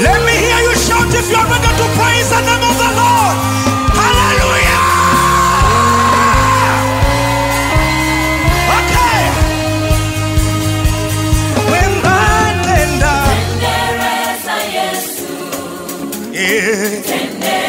Let me hear you shout if you're ready to praise the name of the Lord. Hallelujah. Okay. Tendera I Yesu. Yeah.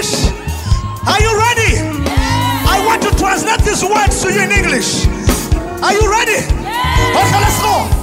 English? Are you ready? I want to translate these words to you in English. Are you ready? Okay, let's go.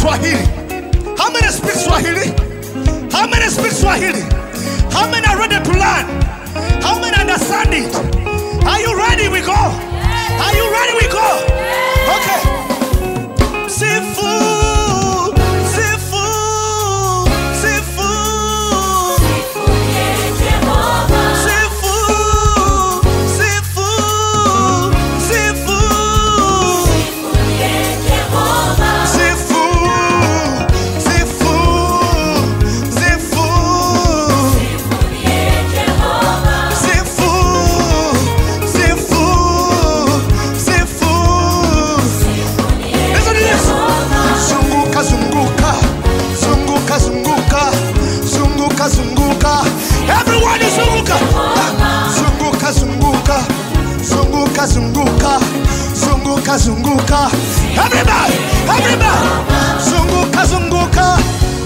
Swahili? How many speak Swahili? How many speak Swahili? How many are ready to learn? How many understand it? Are you zunguka, zunguka. Everybody, everybody. Zunguka, zunguka,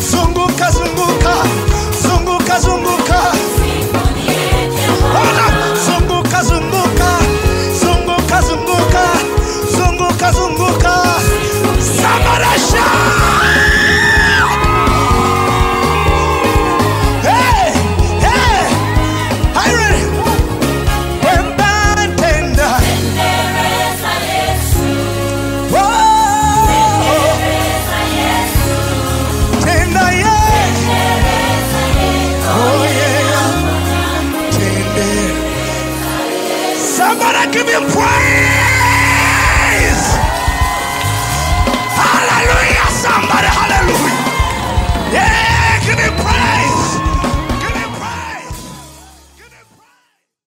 zunguka, zunguka, zunguka, zunguka. Hola, Somebody give him praise.